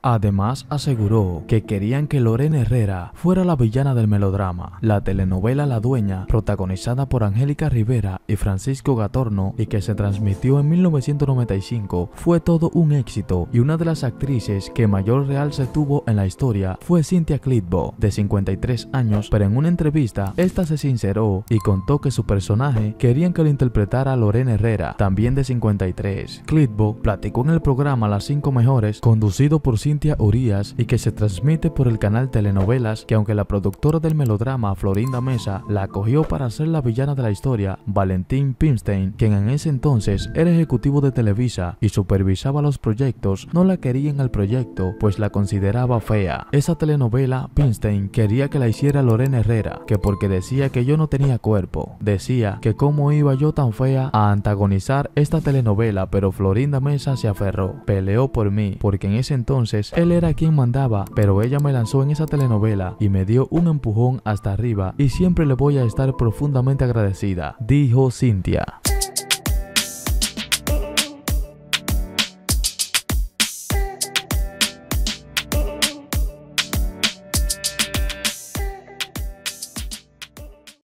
Además aseguró que querían que Lorena Herrera fuera la villana del melodrama, la telenovela La Dueña, protagonizada por Angélica Rivera y Francisco Gatorno y que se transmitió en 1995, fue todo un éxito y una de las actrices que mayor realce tuvo en la historia fue Cynthia Clitbo, de 53 años, pero en una entrevista esta se sinceró y contó que su personaje querían que lo interpretara Lorena Herrera, también de 53. Clitbo platicó en el programa Las 5 Mejores, conducido por Cintia Urias y que se transmite por el canal Telenovelas que aunque la productora del melodrama Florinda Mesa la acogió para ser la villana de la historia, Valentín Pimstein, quien en ese entonces era ejecutivo de Televisa y supervisaba los proyectos, no la quería en el proyecto pues la consideraba fea. Esa telenovela, Pimstein quería que la hiciera Lorena Herrera, que porque decía que yo no tenía cuerpo. Decía que cómo iba yo tan fea a antagonizar esta telenovela, pero Florinda Mesa se aferró, peleó por mí, porque en ese él era quien mandaba, pero ella me lanzó en esa telenovela y me dio un empujón hasta arriba y siempre le voy a estar profundamente agradecida, dijo Cynthia.